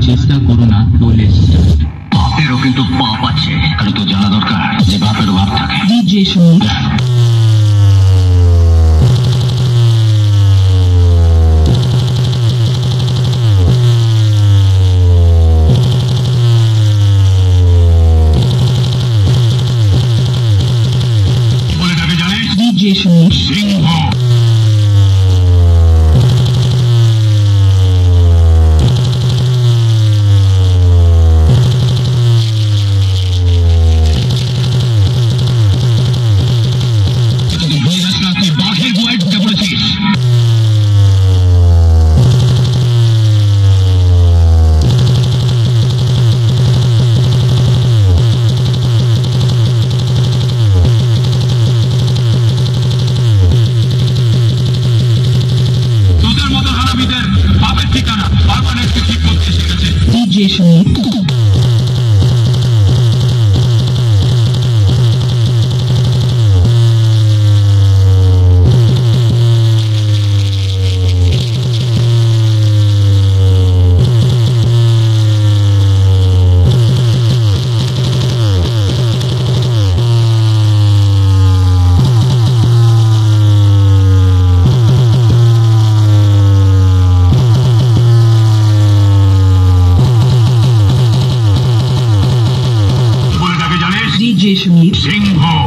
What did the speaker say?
চেষ্টা করো না নইলে বাপেরও কিন্তু পাপ আছে। আর তো জানা দরকার যে বাপের বাপ থাকে. বলে DJ Smooth. Singh. Thank you. Dziś mi... Sing ho!